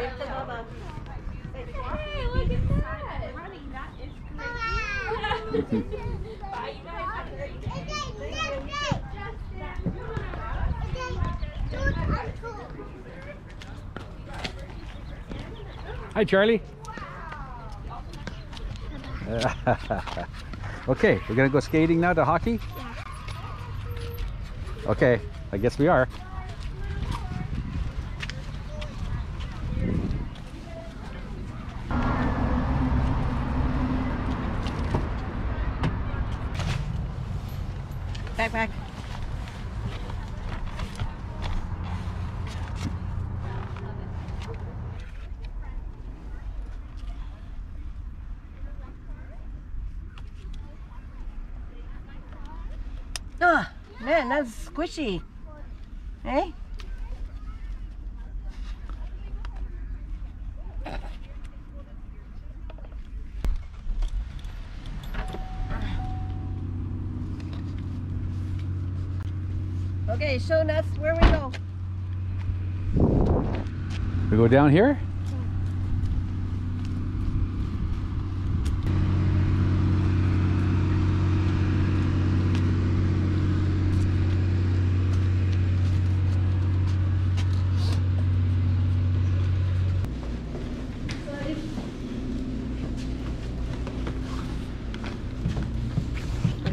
Wave. Hey, look at that. Honey, that is great. Bye, you guys. Have a great day. Hi, Charlie. okay, we're gonna go skating now to hockey. Okay, I guess we are. Man, that's squishy. Hey? Okay, show us where we go. We go down here.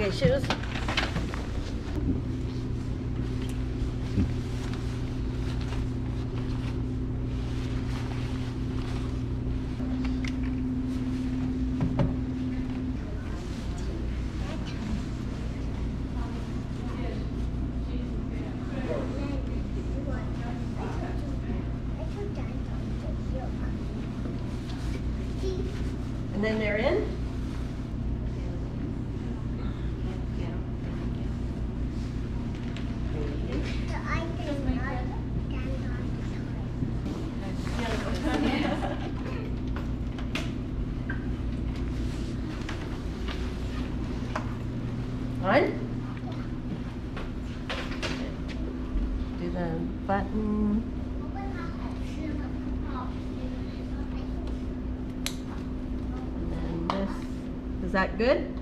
Okay, shoes. And then they're in. On. Do the button. And then this. Is that good?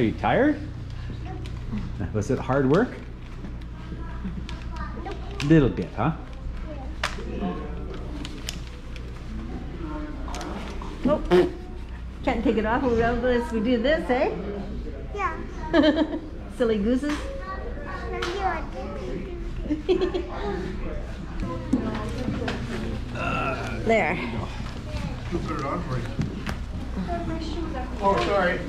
Are you tired? Was it hard work? Little bit, huh? Oh, can't take it off unless we do this, eh? Yeah. Silly gooses. There. Oh, sorry.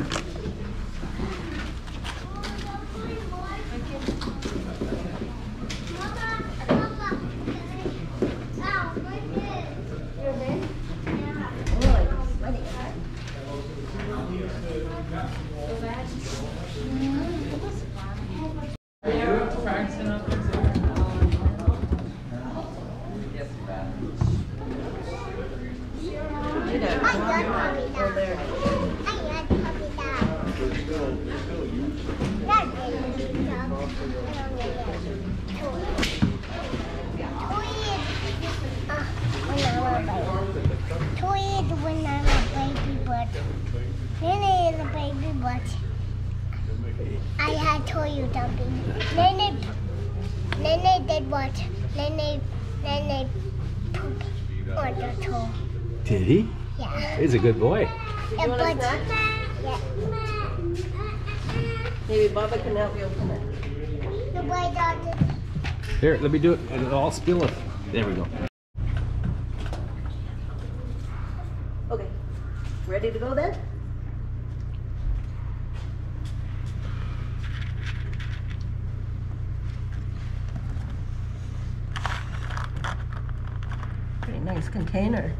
A baby but I had told you something. Nene, Nene did what? Nene, Nene poop on the toe. Did he? Yeah. He's a good boy. Yeah, want a but, snack? yeah. Maybe Baba can help you open it. The boy doesn't. Here, let me do it. It'll all spill it. There we go. Okay. Ready to go then? Container.